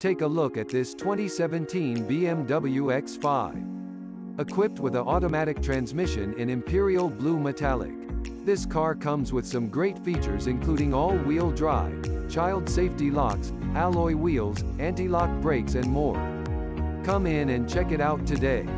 Take a look at this 2017 BMW X5. Equipped with an automatic transmission in Imperial Blue Metallic. This car comes with some great features including all-wheel drive, child safety locks, alloy wheels, anti-lock brakes and more. Come in and check it out today.